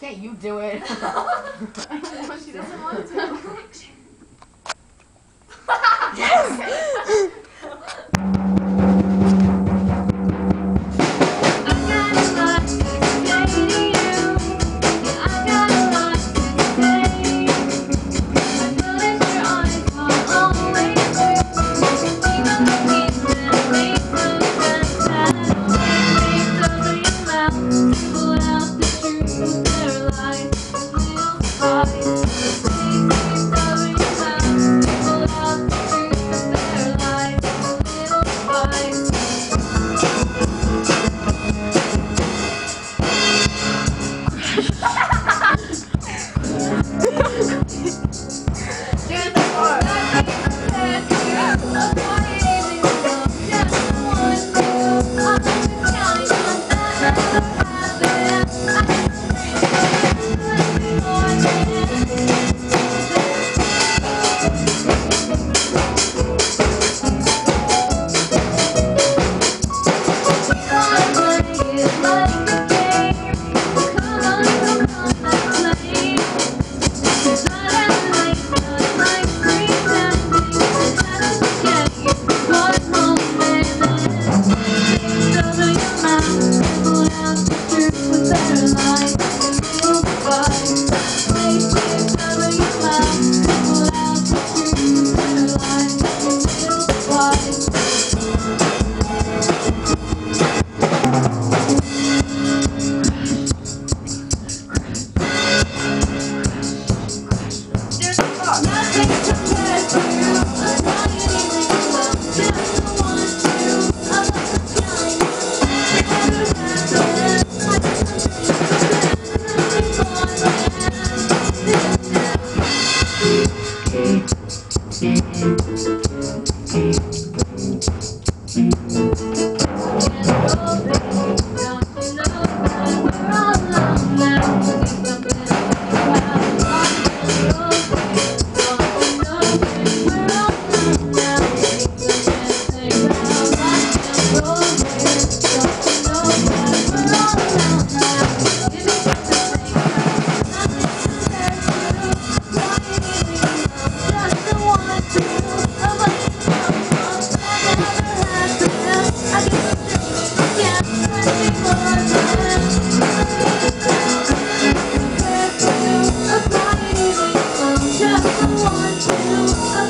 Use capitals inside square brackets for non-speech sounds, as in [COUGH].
can't you do it? [LAUGHS] she doesn't want to. [LAUGHS] Bye. Thank you. Just one, two,